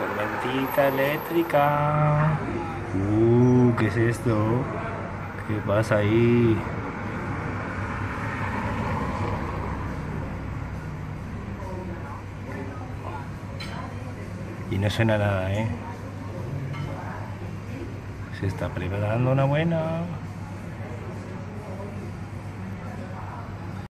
Tormentita eléctrica. Uh, ¿qué es esto? ¿Qué pasa ahí? Y no suena nada, ¿eh? Se está preparando una buena.